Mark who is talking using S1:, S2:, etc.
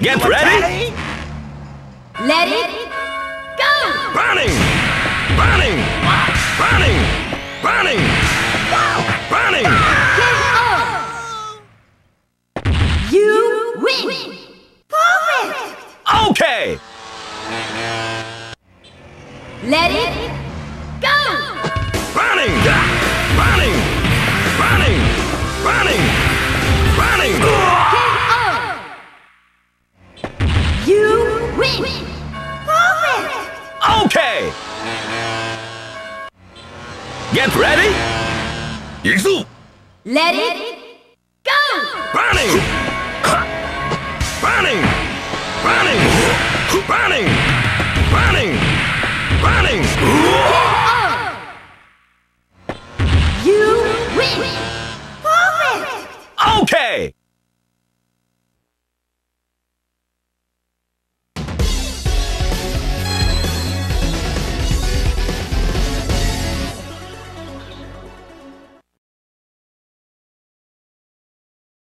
S1: Get ready!
S2: Let it go!
S1: Burning! Burning! Burning! Burning! Burning!
S2: Get off! You win! Perfect!
S1: Okay!
S2: Let it Win! Perfect!
S1: Okay! Get ready! Yizu!
S2: Let it go!
S1: Burning! Burning! Burning! Burning!